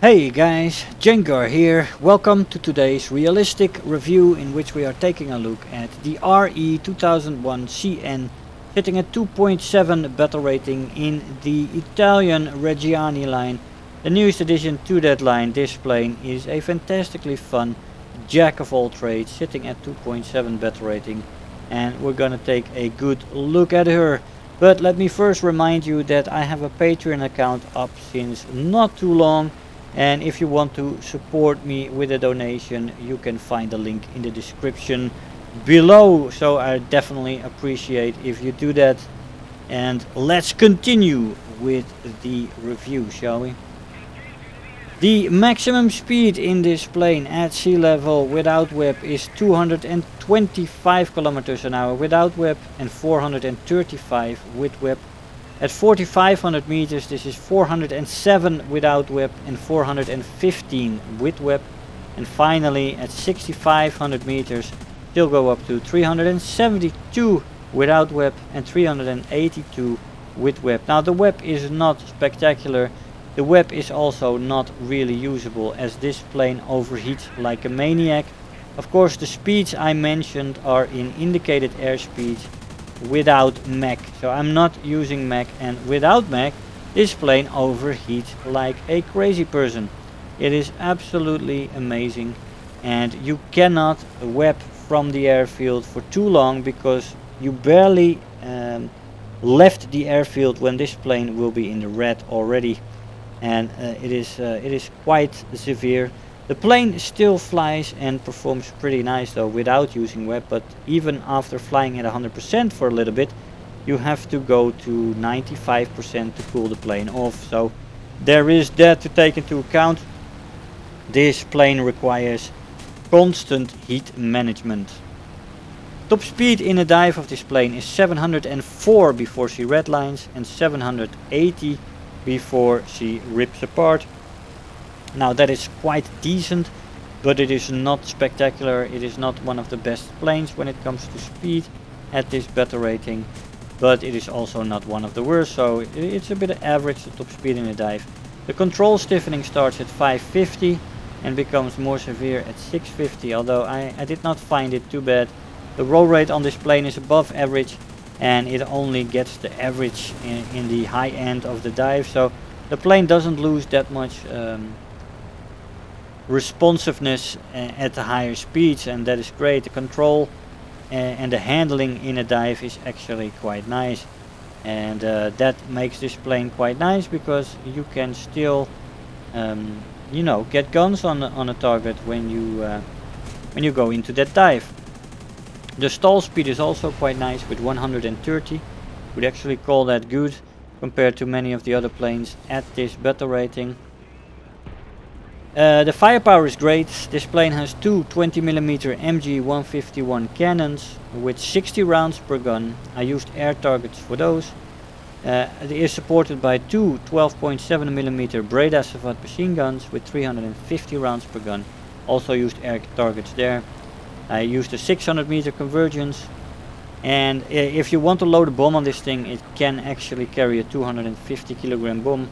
Hey guys, Jengar here. Welcome to today's realistic review in which we are taking a look at the RE 2001 CN sitting at 2.7 battle rating in the Italian Reggiane line. The newest addition to that line, this plane is a fantastically fun jack of all trades sitting at 2.7 battle rating and we're gonna take a good look at her. But let me first remind you that I have a Patreon account up since not too long and if you want to support me with a donation you can find the link in the description below. So I definitely appreciate if you do that. And let's continue with the review shall we? The maximum speed in this plane at sea level without WEP is 225 kilometers an hour. Without WEP and 435 with WEP at 4500 meters this is 407 without WEP and 415 with WEP. And finally at 6500 meters they'll go up to 372 without WEP and 382 with WEP. Now the WEP is not spectacular. The WEP is also not really usable as this plane overheats like a maniac. Of course the speeds I mentioned are in indicated airspeeds without Mach. So I'm not using Mach and without Mach this plane overheats like a crazy person. It is absolutely amazing and you cannot WEP from the airfield for too long because you barely um, left the airfield when this plane will be in the red already and uh, it is uh, it is quite severe the plane still flies and performs pretty nice though without using WEP, but even after flying at 100% for a little bit, you have to go to 95% to cool the plane off. So there is that to take into account. This plane requires constant heat management. Top speed in a dive of this plane is 704 before she redlines and 780 before she rips apart. Now that is quite decent, but it is not spectacular. It is not one of the best planes when it comes to speed at this battle rating. But it is also not one of the worst, so it's a bit of average the top speed in a dive. The control stiffening starts at 550 and becomes more severe at 650, although I, I did not find it too bad. The roll rate on this plane is above average and it only gets the average in, in the high end of the dive, so the plane doesn't lose that much um, responsiveness at the higher speeds and that is great. The control and the handling in a dive is actually quite nice and uh, that makes this plane quite nice because you can still um, you know get guns on on a target when you uh, when you go into that dive. The stall speed is also quite nice with 130. Would actually call that good compared to many of the other planes at this battle rating. Uh, the firepower is great. This plane has two 20mm MG151 cannons with 60 rounds per gun. I used air targets for those. Uh, it is supported by two 12.7mm Breda Safat machine guns with 350 rounds per gun. Also used air targets there. I used a 600 meter convergence and if you want to load a bomb on this thing it can actually carry a 250 kilogram bomb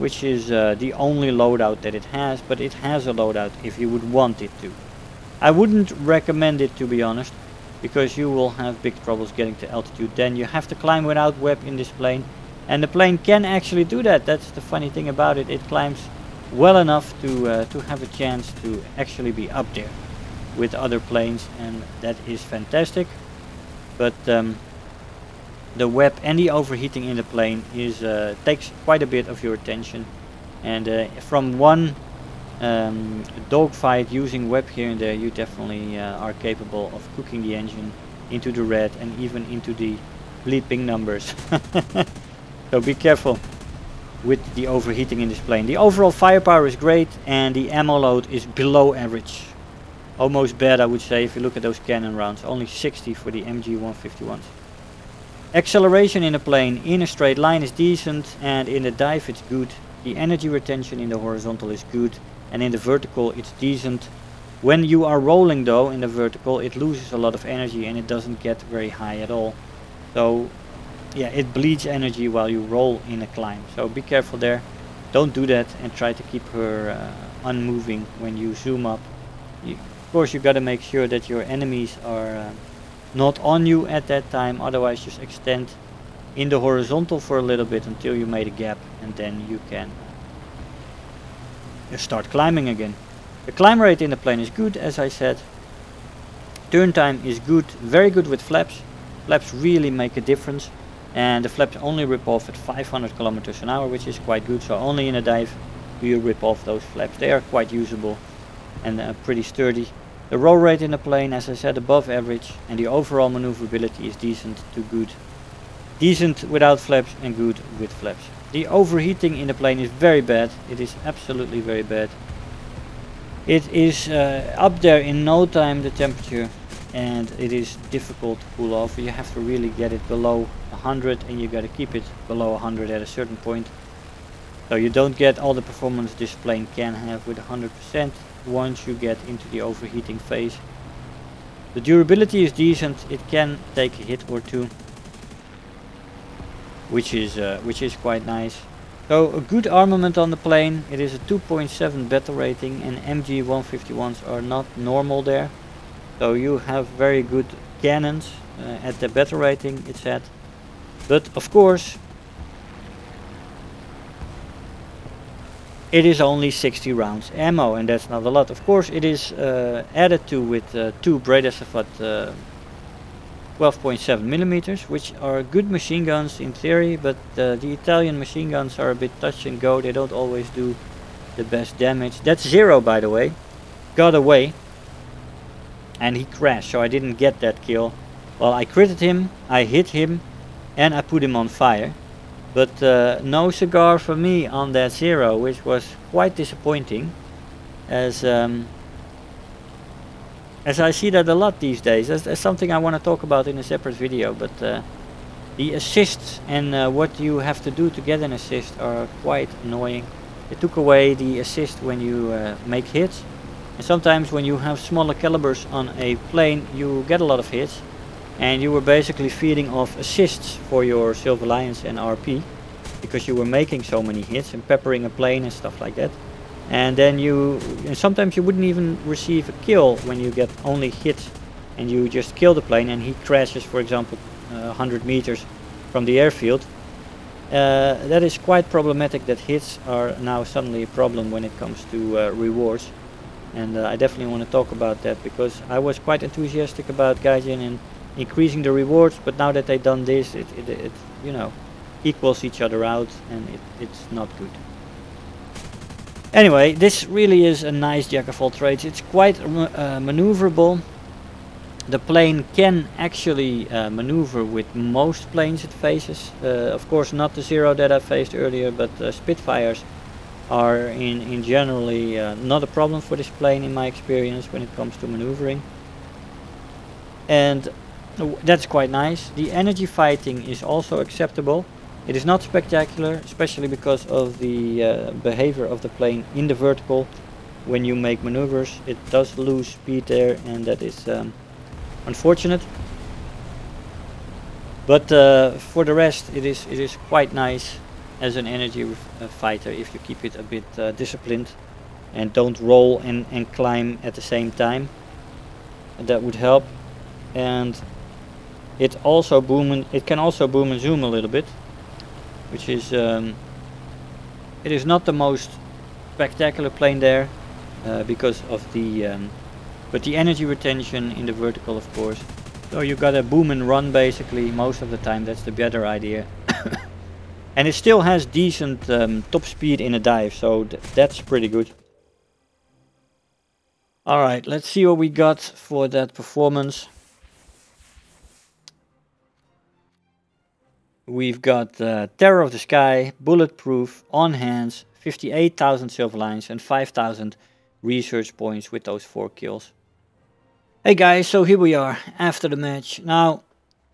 which is uh, the only loadout that it has, but it has a loadout if you would want it to. I wouldn't recommend it to be honest, because you will have big troubles getting to altitude. Then you have to climb without WEP in this plane, and the plane can actually do that. That's the funny thing about it. It climbs well enough to uh, to have a chance to actually be up there with other planes, and that is fantastic. But um, the WEP and the overheating in the plane is uh, takes quite a bit of your attention. And uh, from one um, dogfight using WEP here and there you definitely uh, are capable of cooking the engine into the red and even into the bleeping numbers. So be careful with the overheating in this plane. The overall firepower is great and the ammo load is below average. Almost bad I would say if you look at those cannon rounds. Only 60 for the MG 151s Acceleration in a plane in a straight line is decent and in the dive it's good. The energy retention in the horizontal is good and in the vertical it's decent. When you are rolling though in the vertical it loses a lot of energy and it doesn't get very high at all. So yeah it bleeds energy while you roll in a climb so be careful there. don't do that and try to keep her uh, unmoving when you zoom up. You, of course you gotta make sure that your enemies are uh, not on you at that time, otherwise just extend in the horizontal for a little bit until you made a gap and then you can start climbing again. The climb rate in the plane is good as I said. Turn time is good, very good with flaps. Flaps really make a difference and the flaps only rip off at 500 kilometers an hour which is quite good so only in a dive do you rip off those flaps. They are quite usable and uh, pretty sturdy. The roll rate in the plane as I said above average and the overall maneuverability is decent to good. Decent without flaps and good with flaps. The overheating in the plane is very bad. It is absolutely very bad. It is uh, up there in no time the temperature and it is difficult to cool off. You have to really get it below 100 and you got to keep it below 100 at a certain point. So you don't get all the performance this plane can have with 100% once you get into the overheating phase. The durability is decent, it can take a hit or two, which is uh, which is quite nice. So a good armament on the plane, it is a 2.7 battle rating and MG 151s are not normal there. So you have very good cannons uh, at the battle rating it's at. But of course it is only 60 rounds ammo and that's not a lot. Of course it is uh, added to with uh, two Breda Safat 12.7 millimeters, which are good machine guns in theory, but uh, the Italian machine guns are a bit touch and go. They don't always do the best damage. That's zero, by the way. Got away. And he crashed, so I didn't get that kill. Well, I critted him, I hit him, and I put him on fire. But uh, no cigar for me on that zero, which was quite disappointing. As um, as I see that a lot these days. That's, that's something I want to talk about in a separate video. But uh, the assists and uh, what you have to do to get an assist are quite annoying. They took away the assist when you uh, make hits. And sometimes when you have smaller calibers on a plane, you get a lot of hits. And you were basically feeding off assists for your Silver Lions and RP. Because you were making so many hits and peppering a plane and stuff like that and then you and sometimes you wouldn't even receive a kill when you get only hits and you just kill the plane and he crashes for example uh, 100 meters from the airfield uh, that is quite problematic that hits are now suddenly a problem when it comes to uh, rewards and uh, I definitely want to talk about that because I was quite enthusiastic about Gaijin and increasing the rewards but now that they've done this it, it, it you know equals each other out and it, it's not good. Anyway, this really is a nice jack of all trades. It's quite uh, maneuverable. The plane can actually uh, maneuver with most planes it faces. Uh, of course not the Zero that I faced earlier, but Spitfires are in, in generally uh, not a problem for this plane in my experience when it comes to maneuvering. And that's quite nice. The energy fighting is also acceptable. It is not spectacular, especially because of the uh, behavior of the plane in the vertical. When you make maneuvers, it does lose speed there, and that is um, unfortunate. But uh, for the rest, it is it is quite nice as an energy uh, fighter if you keep it a bit uh, disciplined and don't roll and, and climb at the same time. That would help. And it also boom and, it can also boom and zoom a little bit which is um, it is not the most spectacular plane there uh, because of the um, but the energy retention in the vertical of course. So you got a boom and run basically most of the time. That's the better idea. And it still has decent um, top speed in a dive so th that's pretty good. Alright let's see what we got for that performance We've got uh, Terror of the Sky, Bulletproof, On Hands, 58,000 Silver Lions and 5,000 research points with those 4 kills. Hey guys, so here we are after the match. Now,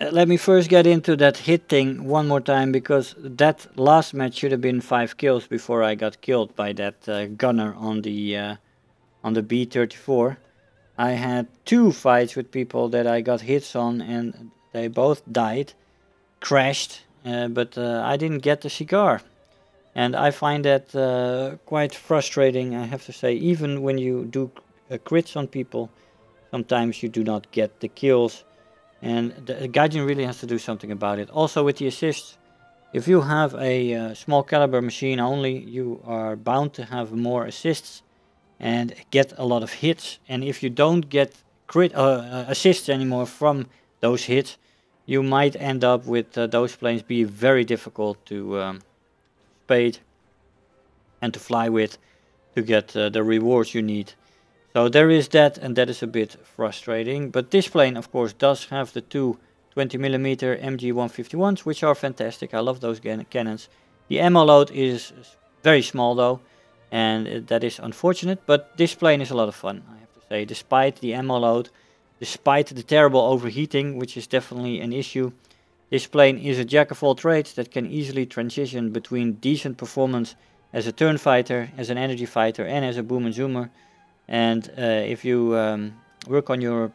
uh, let me first get into that hit thing one more time because that last match should have been 5 kills before I got killed by that uh, gunner on the uh, on the B-34. I had two fights with people that I got hits on and they both died crashed, uh, but uh, I didn't get the cigar. and I find that uh, quite frustrating I have to say. Even when you do crits on people sometimes you do not get the kills. And the, the Gaijin really has to do something about it. Also with the assists if you have a uh, small caliber machine only you are bound to have more assists and get a lot of hits. And if you don't get crit uh assists anymore from those hits you might end up with uh, those planes being very difficult to um, spade and to fly with to get uh, the rewards you need. So there is that and that is a bit frustrating. But this plane of course does have the two 20mm MG151s which are fantastic. I love those cannons. The ammo load is very small though and that is unfortunate but this plane is a lot of fun I have to say despite the ammo load Despite the terrible overheating, which is definitely an issue, this plane is a jack of all trades that can easily transition between decent performance as a turn fighter, as an energy fighter and as a boom and zoomer. And uh, if you um, work on your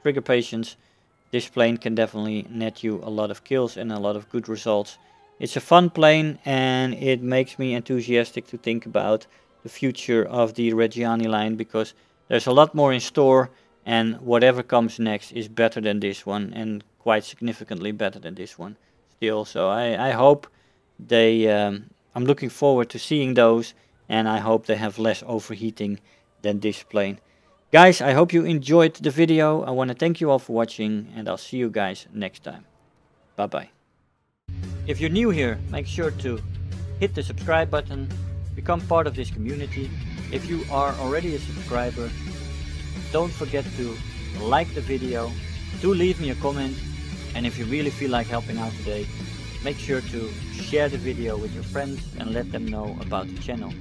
trigger patience, this plane can definitely net you a lot of kills and a lot of good results. It's a fun plane and it makes me enthusiastic to think about the future of the Reggiane line because there's a lot more in store and whatever comes next is better than this one and quite significantly better than this one still. So I, I hope they um, I'm looking forward to seeing those and I hope they have less overheating than this plane. Guys I hope you enjoyed the video. I want to thank you all for watching and I'll see you guys next time. Bye bye if you're new here make sure to hit the subscribe button become part of this community. If you are already a subscriber don't forget to like the video, do leave me a comment, and if you really feel like helping out today, make sure to share the video with your friends and let them know about the channel.